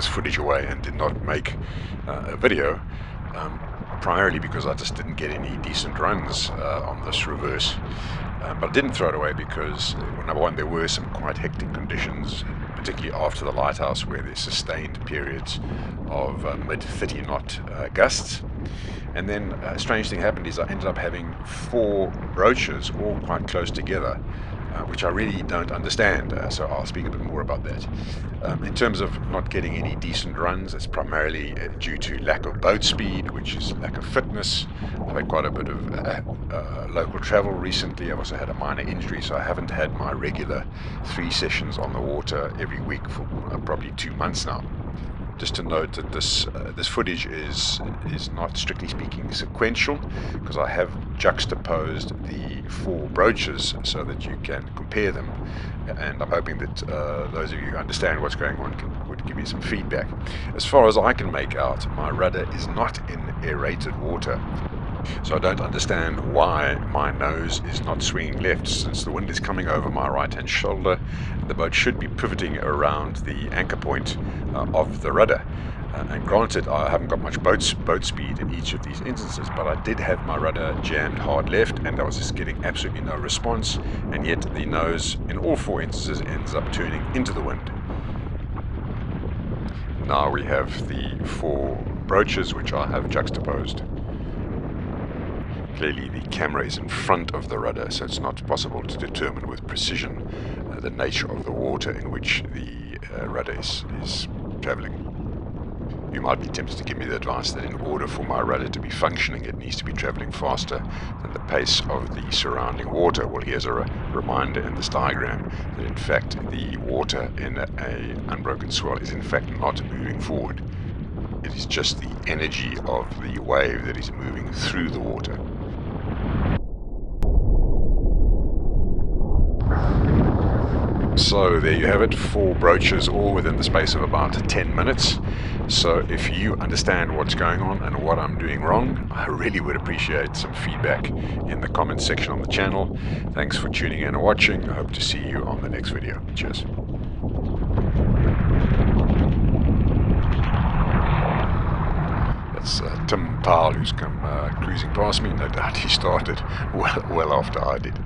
this footage away and did not make uh, a video, um, primarily because I just didn't get any decent runs uh, on this reverse. Um, but I didn't throw it away because, well, number one, there were some quite hectic conditions, particularly after the lighthouse, where there's sustained periods of uh, mid 30 knot uh, gusts. And then a strange thing happened is I ended up having four broaches all quite close together uh, which I really don't understand. Uh, so I'll speak a bit more about that. Um, in terms of not getting any decent runs, it's primarily uh, due to lack of boat speed, which is lack of fitness. I've had quite a bit of uh, uh, local travel recently. I've also had a minor injury, so I haven't had my regular three sessions on the water every week for probably two months now just to note that this uh, this footage is is not strictly speaking sequential because I have juxtaposed the four broaches so that you can compare them and I'm hoping that uh, those of you who understand what's going on can, would give me some feedback. As far as I can make out my rudder is not in aerated water so I don't understand why my nose is not swinging left since the wind is coming over my right hand shoulder. The boat should be pivoting around the anchor point uh, of the rudder. Uh, and granted, I haven't got much boat, boat speed in each of these instances, but I did have my rudder jammed hard left and I was just getting absolutely no response. And yet the nose in all four instances ends up turning into the wind. Now we have the four broaches which I have juxtaposed. Clearly the camera is in front of the rudder, so it's not possible to determine with precision uh, the nature of the water in which the uh, rudder is, is traveling. You might be tempted to give me the advice that in order for my rudder to be functioning, it needs to be traveling faster than the pace of the surrounding water. Well, here's a re reminder in this diagram that in fact the water in a, a unbroken swell is in fact not moving forward. It is just the energy of the wave that is moving through the water. So there you have it, four broaches all within the space of about 10 minutes. So if you understand what's going on and what I'm doing wrong, I really would appreciate some feedback in the comments section on the channel. Thanks for tuning in and watching. I hope to see you on the next video. Cheers. That's uh, Tim Powell who's come uh, cruising past me. No doubt he started well, well after I did.